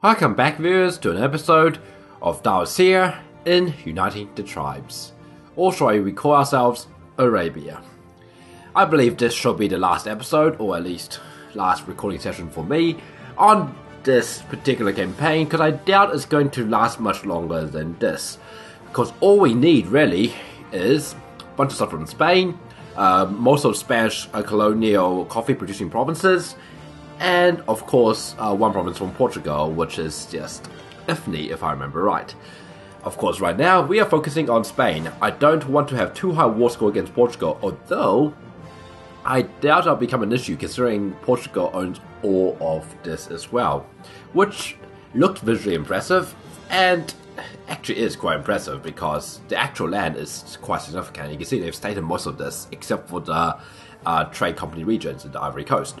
Welcome back, viewers, to an episode of Dawasir in Uniting the Tribes. Or shall we call ourselves Arabia? I believe this should be the last episode, or at least last recording session for me, on this particular campaign, because I doubt it's going to last much longer than this. Because all we need, really, is a bunch of stuff from Spain, uh, most of Spanish uh, colonial coffee producing provinces, and of course, uh, one province from Portugal, which is just Ifni, if I remember right. Of course, right now we are focusing on Spain. I don't want to have too high war score against Portugal, although I doubt it'll become an issue considering Portugal owns all of this as well, which looked visually impressive and actually is quite impressive because the actual land is quite significant. You can see they've stated most of this except for the uh, trade company regions in the Ivory Coast.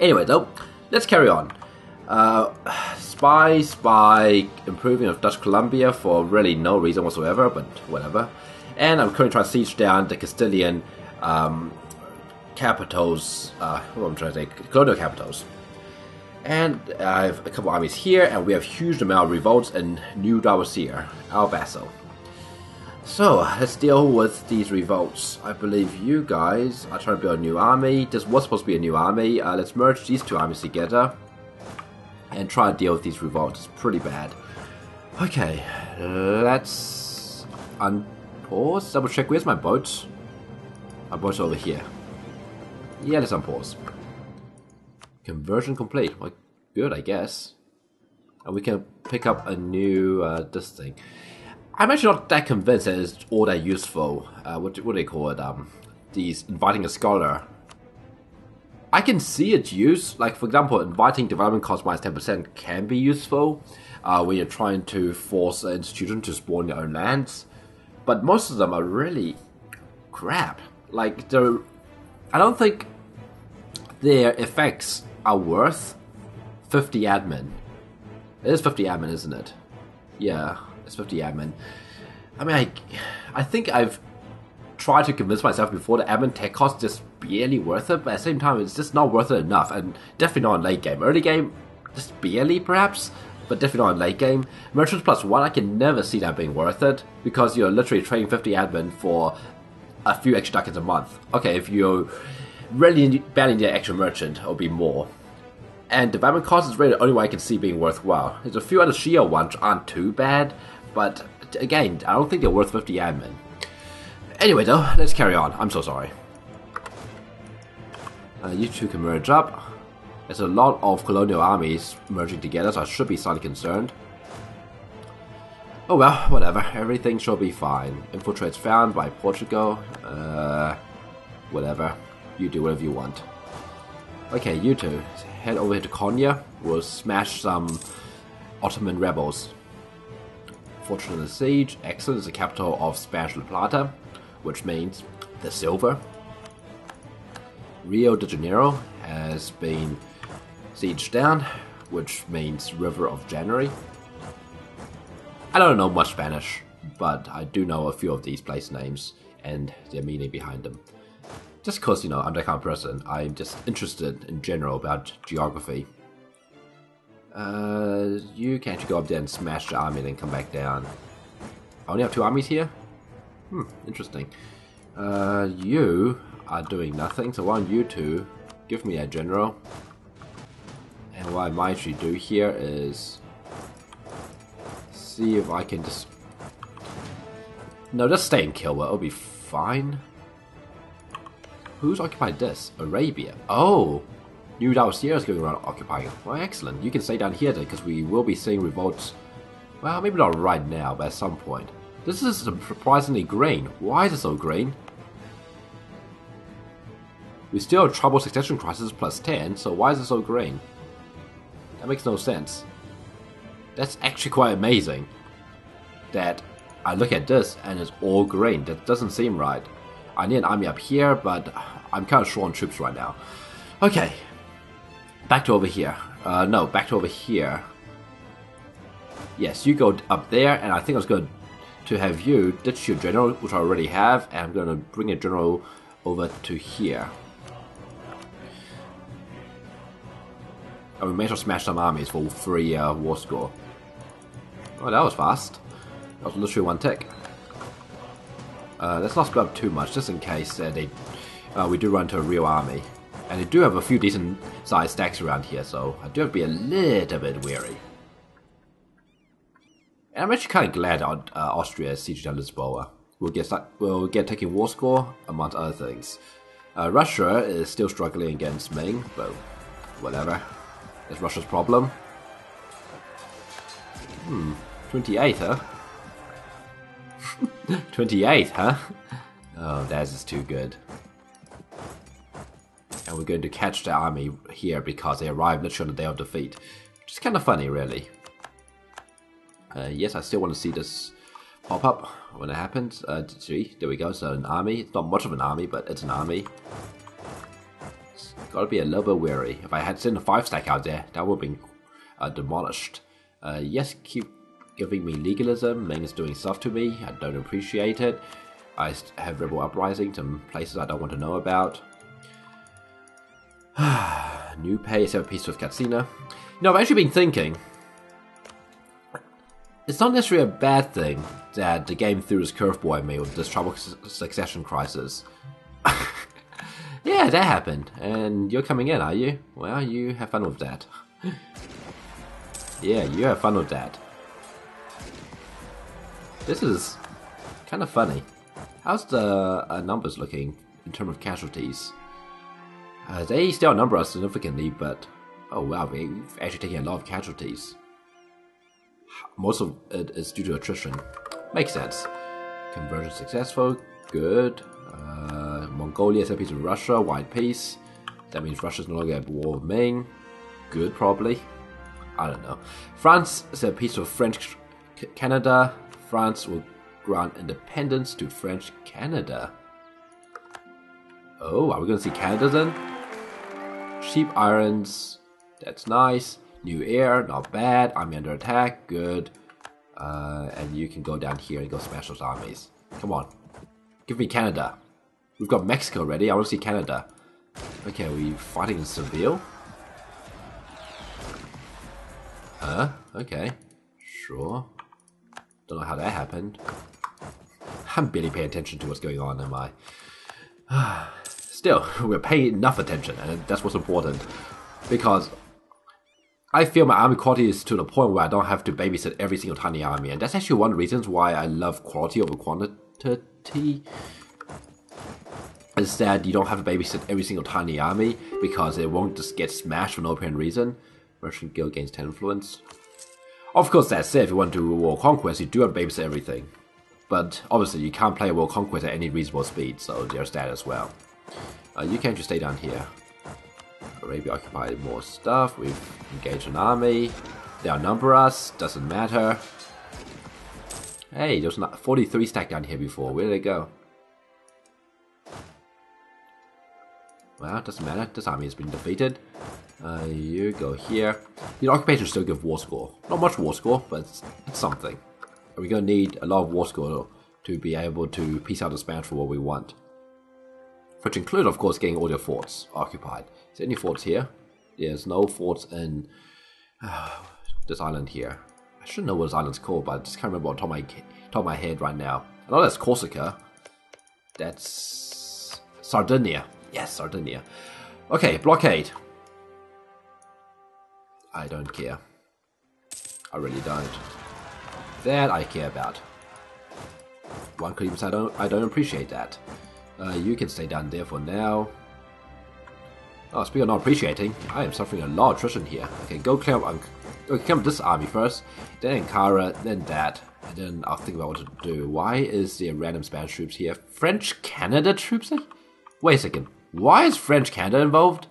Anyway, though, let's carry on. Uh, spy, spy, improving of Dutch Columbia for really no reason whatsoever, but whatever. And I'm currently trying to siege down the Castilian um, capitals, uh, what am I trying to say, colonial capitals. And I have a couple armies here, and we have huge amount of revolts in New Dawasir, our vassal. So, let's deal with these revolts. I believe you guys are trying to build a new army. This was supposed to be a new army. Uh, let's merge these two armies together and try to deal with these revolts. It's pretty bad. Okay, let's unpause. Double check. Where's my boat? My boat's over here. Yeah, let's unpause. Conversion complete. Well, good, I guess. And we can pick up a new uh, this thing. I'm actually not that convinced that it's all that useful. Uh, what, what do they call it? Um, these inviting a scholar. I can see its use. Like, for example, inviting development cost minus 10% can be useful uh, when you're trying to force an institution to spawn your own lands. But most of them are really crap. Like, they're. I don't think their effects are worth 50 admin. It is 50 admin, isn't it? Yeah. 50 admin. I mean, I, I think I've tried to convince myself before the admin tech cost just barely worth it, but at the same time, it's just not worth it enough, and definitely not in late game. Early game, just barely perhaps, but definitely not in late game. Merchants plus one, I can never see that being worth it because you're literally trading 50 admin for a few extra ducats a month. Okay, if you're really badly need an extra merchant, it'll be more. And development cost is really the only way I can see being worthwhile. There's a few other Shia ones aren't too bad, but again, I don't think they're worth 50 admin. Anyway, though, let's carry on. I'm so sorry. Uh, you two can merge up. There's a lot of colonial armies merging together, so I should be slightly concerned. Oh well, whatever. Everything should be fine. Infiltrates found by Portugal. Uh, whatever. You do whatever you want. Okay, you two. Head over to Konya. We'll smash some Ottoman rebels. Fortune the Siege. Excellent is the capital of Spanish La Plata, which means the silver. Rio de Janeiro has been sieged down, which means River of January. I don't know much Spanish, but I do know a few of these place names and their meaning behind them. Just because, you know, I'm that kind of person, I'm just interested in general about geography. Uh, you can't you go up there and smash the army and then come back down. I only have two armies here? Hmm, interesting. Uh, you are doing nothing, so why don't you two give me a general? And what I might actually do here is see if I can just... No, just stay in Kilwa, it'll be fine. Who's occupied this? Arabia. Oh! New Dallas going around occupying. Well, excellent. You can stay down here then, because we will be seeing revolts. Well, maybe not right now, but at some point. This is surprisingly green. Why is it so green? We still have trouble succession crisis plus 10, so why is it so green? That makes no sense. That's actually quite amazing. That I look at this and it's all green. That doesn't seem right. I need an army up here, but I'm kind of short on troops right now. Okay, Back to over here. Uh, no, back to over here. Yes, you go up there, and I think I was going to have you ditch your general, which I already have, and I'm going to bring a general over to here. And we managed to smash some armies for three uh, war score. Oh, that was fast. That was literally one tick. Uh, let's not split up too much, just in case uh, they uh, we do run into a real army. And they do have a few decent sized stacks around here, so I do have to be a little bit wary. And I'm actually kind of glad uh, Austria is sieged on Lisboa. We'll get we'll get taking war score amongst other things. Uh, Russia is still struggling against Ming, but whatever. It's Russia's problem. Hmm, 28, huh? 28, huh? Oh, that is too good. We're going to catch the army here because they arrived literally on the day of defeat. Which is kind of funny, really. Uh, yes, I still want to see this pop up when it happens. Uh, see, there we go. So an army. It's not much of an army, but it's an army. It's got to be a little bit wary. If I had sent a five stack out there, that would have been uh, demolished. Uh, yes, keep giving me legalism. Ming is doing stuff to me. I don't appreciate it. I have rebel uprisings in places I don't want to know about. New pay, seven piece with Katsina. You know, I've actually been thinking. It's not necessarily a bad thing that the game threw its curveball at me with this trouble succession crisis. yeah, that happened. And you're coming in, are you? Well, you have fun with that. yeah, you have fun with that. This is kind of funny. How's the uh, numbers looking in terms of casualties? Uh, they still outnumber us significantly, but oh wow, we've actually taken a lot of casualties. Most of it is due to attrition. Makes sense. Conversion successful, good. Uh, Mongolia is at peace with Russia, white peace. That means Russia's no longer at war with Ming. Good, probably. I don't know. France is at peace with French Canada. France will grant independence to French Canada. Oh, are we going to see Canada then? Cheap irons, that's nice. New air, not bad. Army under attack, good. Uh, and you can go down here and go smash those armies. Come on. Give me Canada. We've got Mexico ready. I want to see Canada. Okay, we fighting in Seville? Huh? Okay. Sure. Don't know how that happened. I'm barely paying attention to what's going on, am I? Still, we're paying enough attention, and that's what's important. Because I feel my army quality is to the point where I don't have to babysit every single tiny army, and that's actually one of the reasons why I love quality over quantity. Is that you don't have to babysit every single tiny army because it won't just get smashed for no apparent reason. Russian guild gains 10 influence. Of course, that said, if you want to do World Conquest, you do have to babysit everything. But obviously, you can't play World Conquest at any reasonable speed, so there's that as well. Uh, you can just stay down here. Arabia occupied more stuff. We've engaged an army. They outnumber us. Doesn't matter. Hey, there's not 43 stacked down here before. Where did they go? Well, doesn't matter. This army has been defeated. Uh, you go here. The occupation still give war score. Not much war score, but it's, it's something. We're going to need a lot of war score to be able to piece out the Spanish for what we want. Which include, of course, getting all your forts occupied. Is there any forts here? There's no forts in uh, this island here. I shouldn't know what this island's called, but I just can't remember on top of my, top of my head right now. I know that's Corsica. That's Sardinia. Yes, Sardinia. Okay, blockade. I don't care. I really don't. That I care about. One could even say I don't, I don't appreciate that. Uh, you can stay down there for now. Oh, speaking of not appreciating, I am suffering a lot of attrition here. Okay, go clear up, go clear up this army first, then Ankara, then that, and then I'll think about what to do. Why is there random Spanish troops here? French Canada troops? Wait a second. Why is French Canada involved?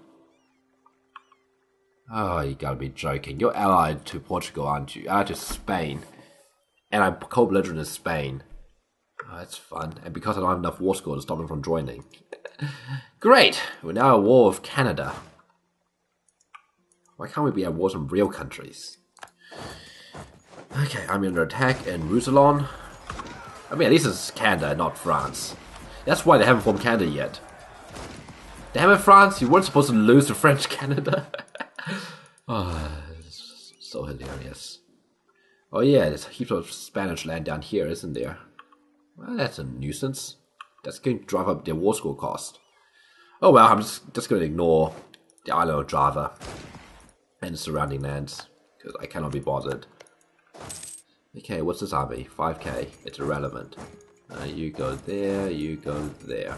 Oh, you gotta be joking. You're allied to Portugal, aren't you? Allied to Spain. And I'm co-belligerent in Spain. Oh, that's fun. And because I don't have enough war score to stop them from joining. Great! We're now at war with Canada. Why can't we be at war with real countries? Okay, I'm under attack in Roussillon. I mean, at least it's Canada, not France. That's why they haven't formed Canada yet. Damn it, France, you weren't supposed to lose to French Canada. Oh, so hilarious. Oh yeah, there's heaps of Spanish land down here, isn't there? Well, that's a nuisance. That's going to drive up their war score cost. Oh well, I'm just, just going to ignore the island of Java and surrounding lands, because I cannot be bothered. Okay, what's this army? 5k. It's irrelevant. Uh, you go there, you go there.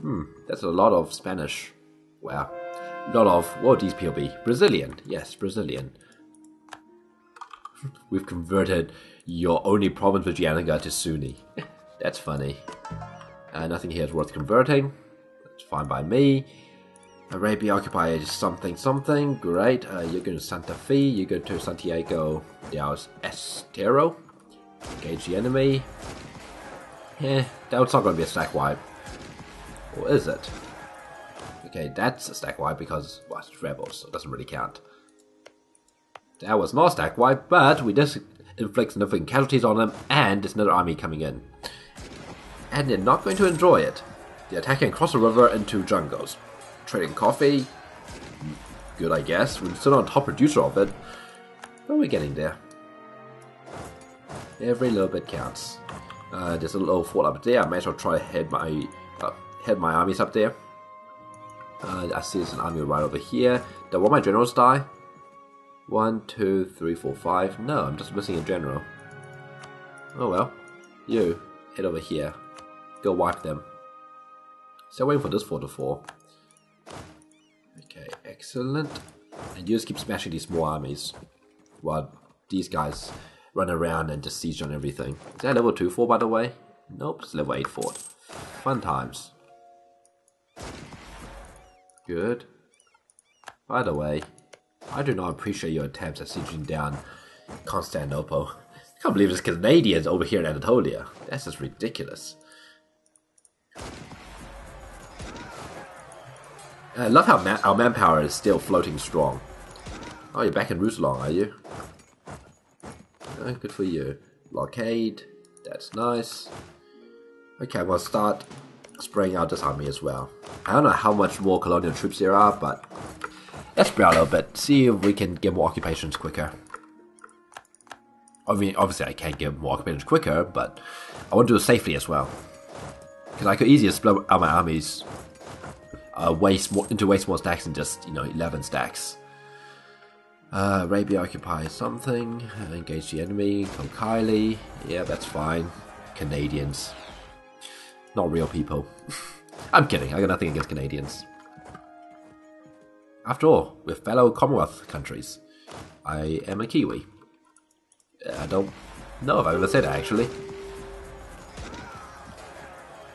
Hmm, that's a lot of Spanish. Wow. A lot of, what would these people be? Brazilian. Yes, Brazilian. We've converted your only province with Yananga is Sunni. that's funny. Uh, nothing here is worth converting. That's fine by me. Arabia occupied is something something. Great. Uh, you're going to Santa Fe. You go to Santiago del Estero. Engage the enemy. Eh, that's not going to be a stack wipe. Or is it? Okay, that's a stack wipe because, well, it's rebels, so it doesn't really count. That was not a stack wipe, but we just inflict significant casualties on them, and there's another army coming in. And they're not going to enjoy it. They're attacking across the river into jungles trading coffee. Good, I guess. We're still not top producer of it. But we're getting there. Every little bit counts. Uh, there's a little fort up there. I might as well try to head my uh, head my armies up there. Uh, I see there's an army right over here. One of my generals die? One, two, three, four, five. No, I'm just missing a general. Oh well. You, head over here. Go wipe them. Still waiting for this fort to fall. Okay, excellent. And you just keep smashing these small armies while these guys run around and just siege on everything. Is that level 2 4 by the way? Nope, it's level 8 4. Fun times. Good. By the way, I do not appreciate your attempts at sieging down Constantinople. I can't believe there's Canadians over here in Anatolia. That's just ridiculous. I love how our manpower is still floating strong. Oh, you're back in Roussillon, are you? Oh, good for you. Blockade, that's nice. Okay, I'm gonna start spraying out this army as well. I don't know how much more colonial troops there are, but let's out a little bit. See if we can get more occupations quicker. I mean, obviously I can't get more occupations quicker, but I want to do it safely as well. Because I could easily split out my armies uh, waste more, into waste more stacks than just you know 11 stacks. Uh, Arabia occupies something. Engage the enemy. Come, Kylie. Yeah, that's fine. Canadians. Not real people. I'm kidding. I got nothing against Canadians. After all, we're fellow Commonwealth countries. I am a Kiwi. I don't know if I've ever said that actually.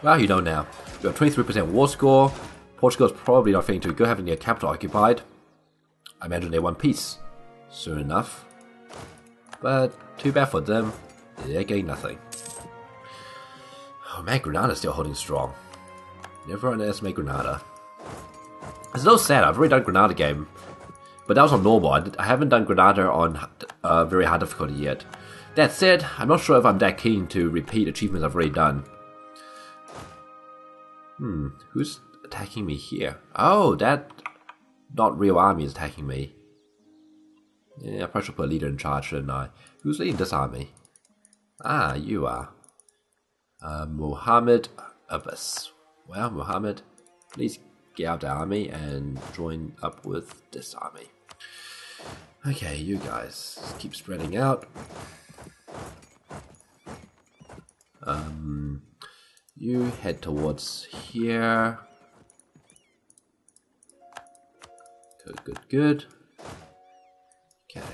Well, you know now. We have 23% war score, Portugal's probably not feeling too good having their capital occupied. I imagine they want peace. Soon enough. But too bad for them. They're getting nothing. Oh man, Granada's still holding strong. Never underestimate Granada. It's no sad, I've already done Granada game. But that was on normal. I, I haven't done Granada on uh, very high difficulty yet. That said, I'm not sure if I'm that keen to repeat achievements I've already done. Hmm, who's attacking me here? Oh, that not real army is attacking me. Yeah, I probably should put a leader in charge, shouldn't I? Who's leading this army? Ah, you are. Uh, Muhammad Abbas. Well, Muhammad, please get out the army and join up with this army. Okay, you guys keep spreading out. Um, you head towards here. Good, good, good. Okay,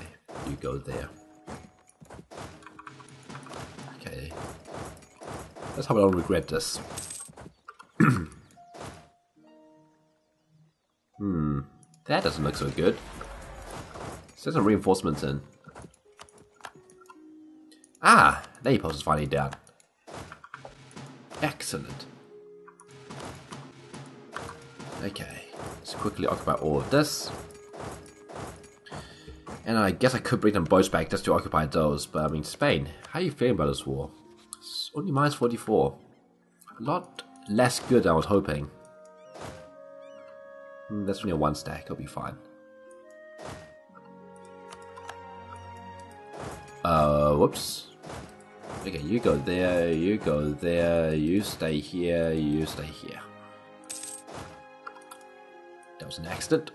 you go there. Okay. Let's hope I don't regret this. That doesn't look so good. There's some reinforcements in. Ah! Post is finally down. Excellent. Okay. Let's quickly occupy all of this. And I guess I could bring them boats back just to occupy those, but I mean, Spain, how are you feeling about this war? It's only minus 44. A lot less good than I was hoping. Mm, that's only a one stack, it'll be fine. Uh, whoops. Okay, you go there, you go there, you stay here, you stay here. That was an accident.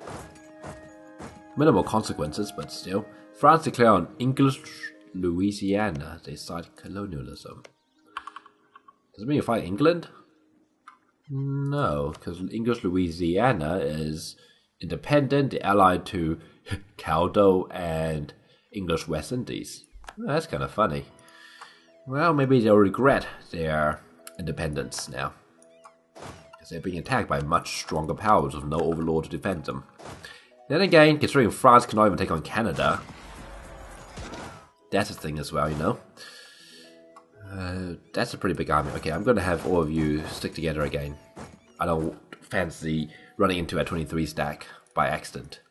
Minimal consequences, but still. France declare on English Louisiana they cite colonialism. Does it mean you fight England? No, because English Louisiana is independent, allied to Caldo and English West Indies. That's kind of funny. Well, maybe they'll regret their independence now. Because they're being attacked by much stronger powers with no overlord to defend them. Then again, considering France cannot even take on Canada, that's a thing as well, you know? Uh, that's a pretty big army. Okay, I'm going to have all of you stick together again. I don't fancy running into a 23 stack by accident.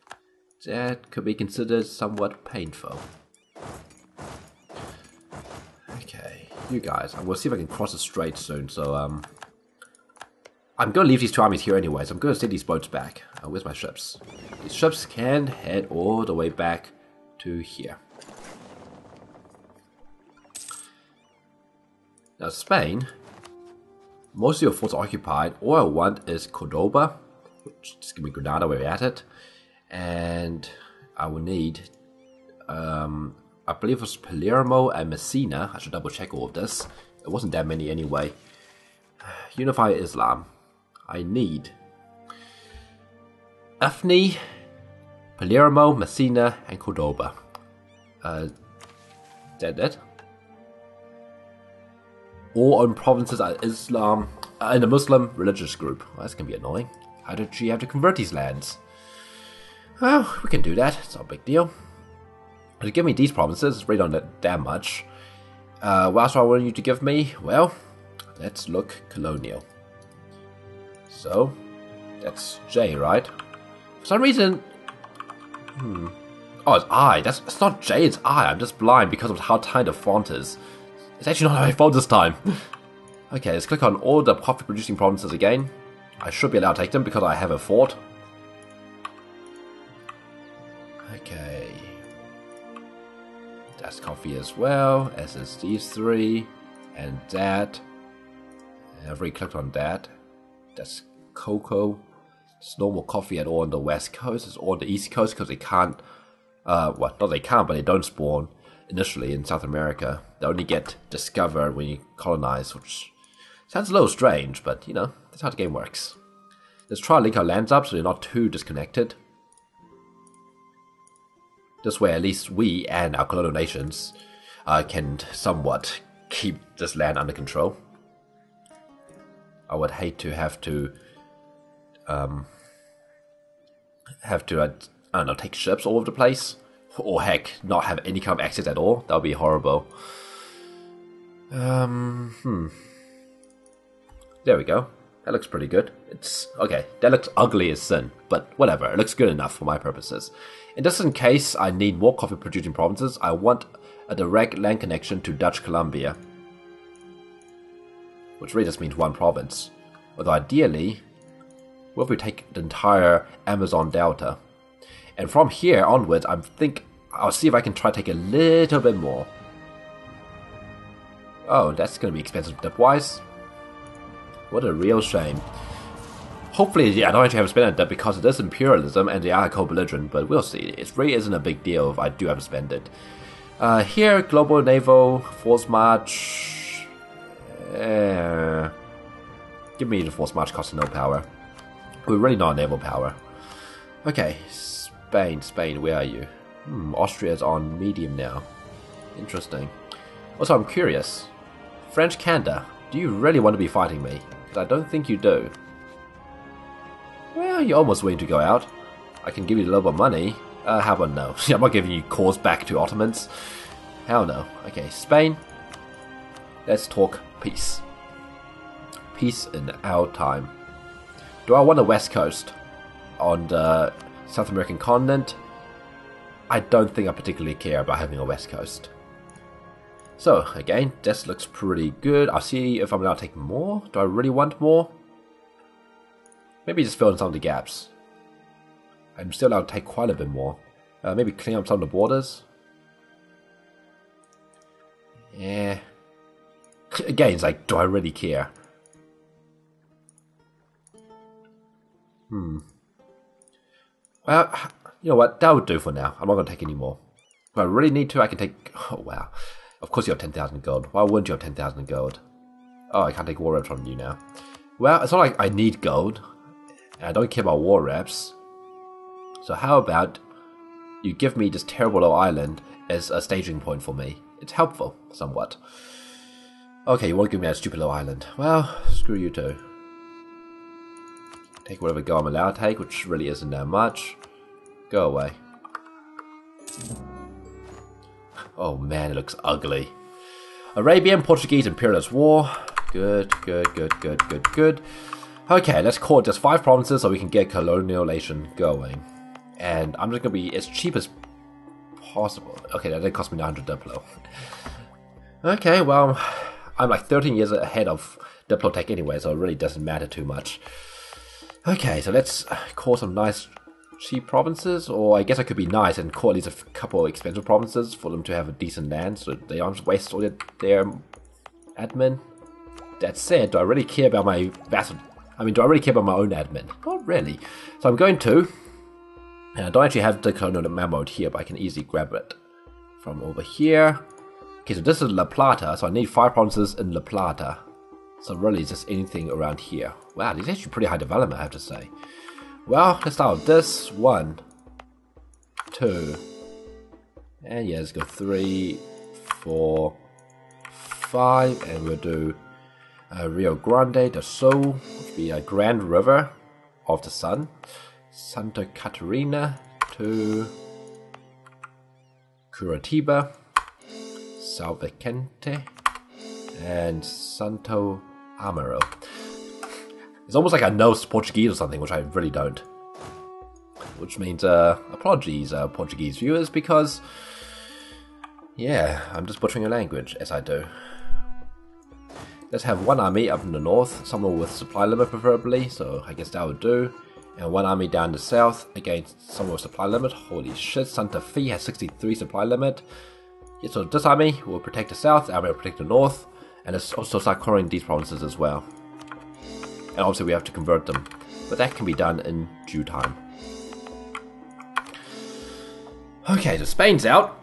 That could be considered somewhat painful. Okay, you guys. We'll see if I can cross the strait soon, so, um... I'm going to leave these two armies here anyways. I'm going to send these boats back. Uh, where's my ships? These ships can head all the way back to here. Now, Spain, most of your forts are occupied. All I want is Cordoba, which going to be Granada where we're at it. And I will need, um, I believe it was Palermo and Messina. I should double check all of this. It wasn't that many anyway. Unify Islam. I need Ifni, Palermo, Messina, and Cordoba. Uh, that it? All own provinces are Islam in a Muslim religious group. Well, that's gonna be annoying. How did she have to convert these lands? Well, we can do that. It's not a big deal. To give me these provinces, really not that, that much. Uh, what else do I want you to give me? Well, let's look colonial. So, that's J, right? For some reason... Hmm. Oh, it's I. That's It's not J, it's I. I'm just blind because of how tiny the font is. It's actually not my fault this time. okay, let's click on all the profit-producing provinces again. I should be allowed to take them because I have a fort. Okay. That's coffee as well, as is these three, and that. I've already clicked on that. That's cocoa. It's normal coffee at all on the west coast. It's all on the east coast because they can't. Uh, well, not they can't, but they don't spawn initially in South America. They only get discovered when you colonize, which sounds a little strange, but you know, that's how the game works. Let's try to link our lands up so they're not too disconnected. This way, at least we and our colonial nations uh, can somewhat keep this land under control. I would hate to have to um, have to, uh, I don't know, take ships all over the place. Or heck, not have any kind of access at all. That would be horrible. Um, hmm. There we go. That looks pretty good. It's okay. That looks ugly as sin, but whatever. It looks good enough for my purposes. And just in case I need more coffee producing provinces, I want a direct land connection to Dutch Columbia. Which really just means one province. Although ideally, what if we take the entire Amazon Delta? And from here onwards, I think I'll see if I can try to take a little bit more. Oh, that's going to be expensive depth-wise. What a real shame. Hopefully, yeah, I don't actually have to spend that because it is imperialism and they are co-belligerent, but we'll see. It really isn't a big deal if I do have to spend it. Uh, here, Global Naval Force March. Uh, give me the Force March cost no power. We're really not naval power. Okay, Spain, Spain, where are you? Hmm, Austria's on medium now. Interesting. Also, I'm curious. French Canada, do you really want to be fighting me? Because I don't think you do. Well, you're almost willing to go out. I can give you a little bit of money. Uh, how about no? I'm not giving you cause back to Ottomans. Hell no. Okay, Spain. Let's talk peace. Peace in our time. Do I want a west coast on the South American continent? I don't think I particularly care about having a west coast. So, again, this looks pretty good. I'll see if I'm allowed to take more. Do I really want more? Maybe just fill in some of the gaps. I'm still allowed to take quite a bit more. Uh, maybe clean up some of the borders. Yeah. Again, it's like, do I really care? Hmm. Well, you know what? That would do for now. I'm not going to take any more. If I really need to, I can take... Oh, wow. Of course you have 10,000 gold. Why wouldn't you have 10,000 gold? Oh, I can't take war reps from you now. Well, it's not like I need gold. I don't care about war reps. So how about you give me this terrible little island as a staging point for me? It's helpful, somewhat. Okay, you won't give me that stupid little island. Well, screw you too. Take whatever go I'm allowed to take, which really isn't that much. Go away. Oh man, it looks ugly. Arabian Portuguese Imperialist War. Good, good, good, good, good, good. Okay, let's call it just five provinces so we can get colonialization going. And I'm just gonna be as cheap as possible. Okay, that did cost me 900 Diplo. Okay, well, I'm like 13 years ahead of Diplotech anyway, so it really doesn't matter too much. Okay, so let's uh, call some nice cheap provinces, or I guess I could be nice and call at least a couple expensive provinces for them to have a decent land, so they aren't waste all their, their admin. That said, do I really care about my vassal? I mean, do I really care about my own admin? Not really. So I'm going to, and I don't actually have the colonial memo here, but I can easily grab it from over here. Okay, so this is La Plata, so I need five provinces in La Plata. So really, just anything around here. Wow, these actually pretty high development, I have to say. Well, let's start with this. One, two, and yeah, let's go three, four, five, and we'll do uh, Rio Grande do Sul, which be a Grand River of the Sun. Santa Catarina to Curitiba, Salvicente, and Santo Amaro. It's almost like I know Portuguese or something, which I really don't. Which means, uh, apologies, uh, Portuguese viewers, because, yeah, I'm just butchering a language, as I do. Let's have one army up in the north, somewhere with supply limit preferably, so I guess that would do. And one army down the south, against somewhere with supply limit. Holy shit, Santa Fe has 63 supply limit. Yeah, so this army will protect the south, army will protect the north, and also start covering these provinces as well. And obviously we have to convert them, but that can be done in due time. Okay, so Spain's out.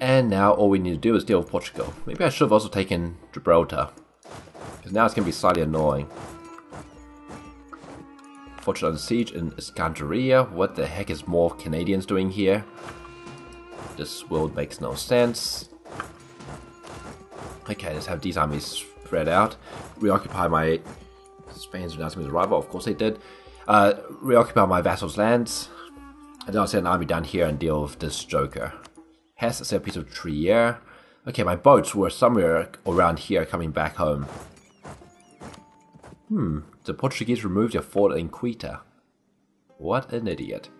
And now all we need to do is deal with Portugal. Maybe I should have also taken Gibraltar. Because now it's going to be slightly annoying. Fortune under siege in Escandria. What the heck is more Canadians doing here? This world makes no sense. Okay, let's have these armies spread out. Reoccupy my... Spain's announcement arrival, of course they did. Uh, reoccupy my vassals' lands. And then I'll send an army down here and deal with this joker. Hesse Has a piece of Trier. Okay, my boats were somewhere around here coming back home. Hmm, the Portuguese removed their fort in Quita. What an idiot.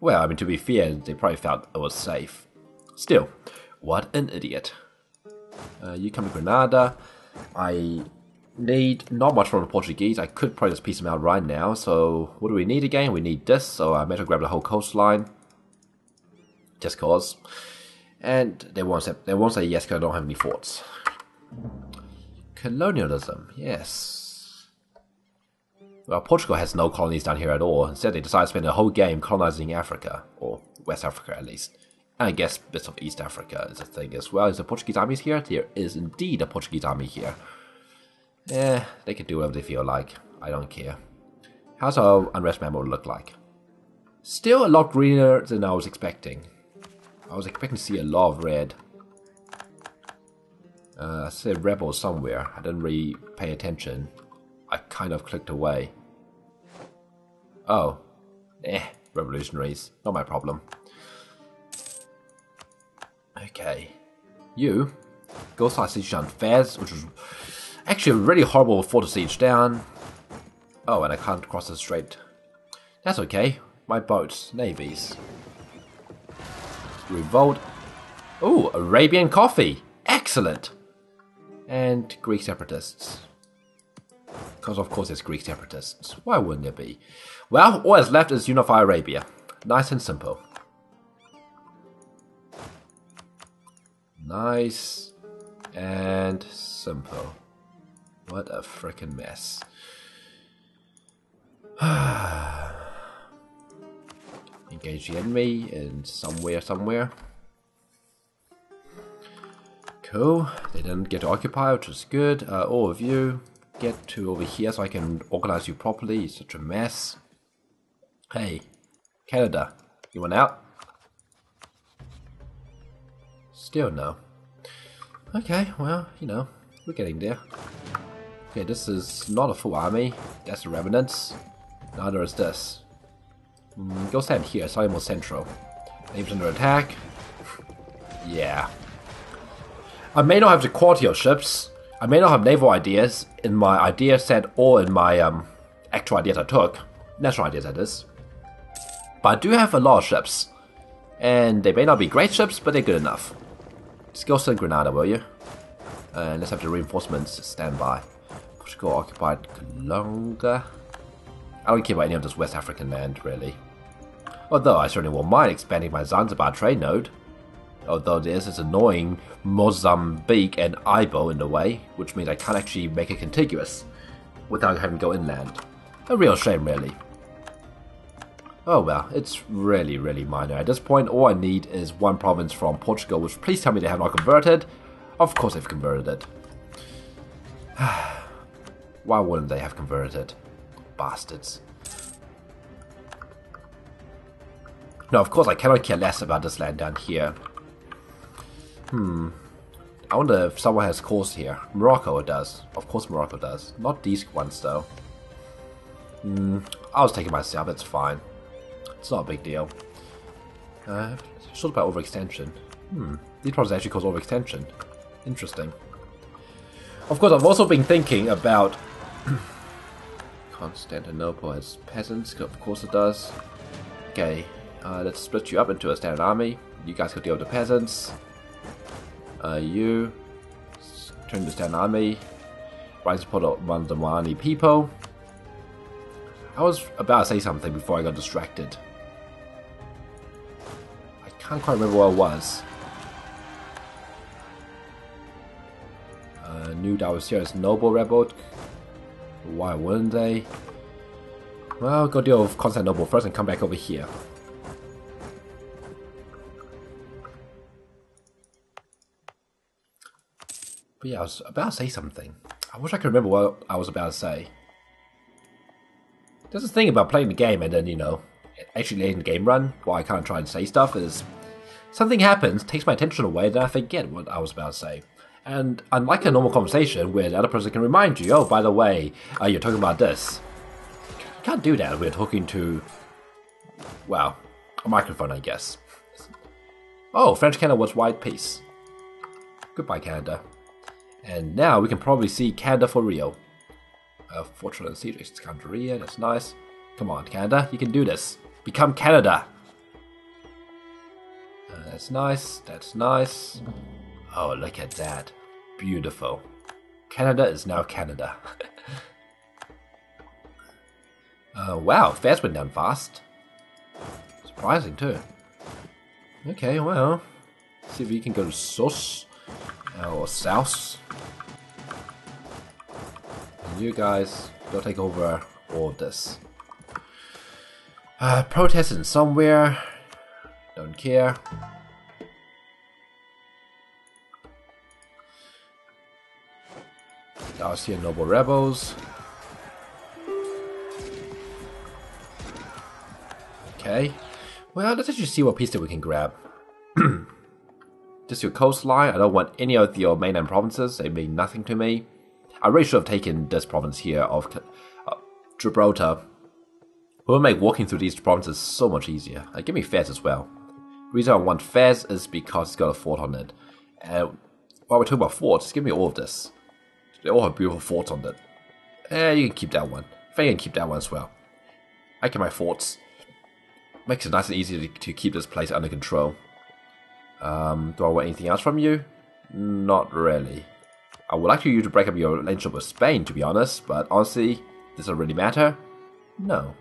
Well, I mean, to be fair, they probably felt it was safe. Still, what an idiot. Uh, you come to Granada. I need not much from the Portuguese. I could probably just piece them out right now. So what do we need again? We need this. So I better grab the whole coastline. Just cause. And they won't say, they won't say yes because I don't have any forts. Colonialism, yes. Well, Portugal has no colonies down here at all. Instead, they decide to spend the whole game colonizing Africa, or West Africa at least. I guess bits of East Africa is a thing as well. Is the Portuguese army here? There is indeed a Portuguese army here. Eh, they can do whatever they feel like. I don't care. How's our unrest memo look like? Still a lot greener than I was expecting. I was expecting to see a lot of red. Uh, I said rebel somewhere. I didn't really pay attention. I kind of clicked away. Oh. Eh, revolutionaries. Not my problem. Okay. You, go start siege down Fez, which was actually a really horrible fort to siege down. Oh, and I can't cross the strait. That's okay. My boats, navies. Revolt. Oh, Arabian coffee. Excellent. And Greek separatists. Because of course there's Greek separatists. Why wouldn't there be? Well, all that's left is unify Arabia. Nice and simple. Nice And simple. What a freaking mess. Engage the enemy in somewhere, somewhere. Cool. They didn't get occupy, which is good. Uh, all of you get to over here so I can organize you properly. It's such a mess. Hey, Canada, you want out? Still no. Okay, well, you know, we're getting there. Okay, this is not a full army. That's the remnants. Neither is this. Mm, go stand here, it's more central. Names under attack. Yeah. I may not have the quality of ships. I may not have naval ideas in my idea set or in my um, actual ideas I took. Natural ideas, that is. But I do have a lot of ships. And they may not be great ships, but they're good enough. Just go to Granada, will you? And let's have the reinforcements stand by. Portugal occupied Colonga. I don't care about any of this West African land, really. Although I certainly won't mind expanding my Zanzibar trade node. Although there's this annoying Mozambique and Ibo in the way, which means I can't actually make it contiguous without having to go inland. A real shame, really. Oh well, it's really, really minor. At this point, all I need is one province from Portugal, which please tell me they have not converted. Of course they've converted it. Why wouldn't they have converted it? Bastards. No, of course I cannot care less about this land down here. Hmm. I wonder if someone has caused here. Morocco does. Of course Morocco does. Not these ones though. Hmm. I was taking myself, it's fine. It's not a big deal. Uh, it's about overextension. Hmm. These problems actually cause overextension. Interesting. Of course, I've also been thinking about Constantinople has peasants. Of course it does. Okay, uh, let's split you up into a standard army. You guys can deal with the peasants. Uh, you turn to standard army. Rise support the Mani people. I was about to say something before I got distracted. I can't quite remember what it was. Uh, here as Noble Rebel. Why wouldn't they? Well, go deal with Constantinople first and come back over here. But yeah, I was about to say something. I wish I could remember what I was about to say. There's this thing about playing the game and then, you know, actually letting the game run while I of try and say stuff is something happens, takes my attention away, then I forget what I was about to say. And unlike a normal conversation where the other person can remind you, oh, by the way, uh, you're talking about this. You can't do that. We're talking to, well, a microphone, I guess. Oh, French Canada was white peace. Goodbye, Canada. And now we can probably see Canada for real. Uh, Fortune and Escandria, that's nice. Come on, Canada, you can do this. Become Canada! Uh, that's nice, that's nice. Oh, look at that. Beautiful. Canada is now Canada. uh, wow, fast went down fast. Surprising, too. Okay, well. See if we can go to Sus or South. And you guys go take over all of this. Uh, protesting somewhere. Don't care. Garcia Noble Rebels. Okay. Well, let's actually see what piece that we can grab. Just your coastline. I don't want any of your mainland provinces. They mean nothing to me. I really should have taken this province here of uh, Gibraltar. It will make walking through these provinces so much easier. Uh, give me Fez as well. The reason I want Fez is because it's got a fort on it. And while we're talking about forts, just give me all of this. They all have beautiful forts on them. Eh, you can keep that one. I think I can keep that one as well. I get my forts. Makes it nice and easy to, to keep this place under control. Um, do I want anything else from you? Not really. I would like you to break up your relationship with Spain, to be honest, but honestly, does it really matter? No.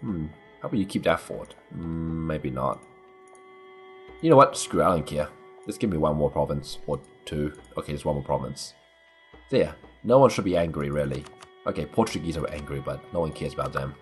Hmm, how about you keep that fort? Mm, maybe not. You know what? Screw I don't care. Just give me one more province or two. Okay, just one more province. There. No one should be angry, really. Okay, Portuguese are angry, but no one cares about them.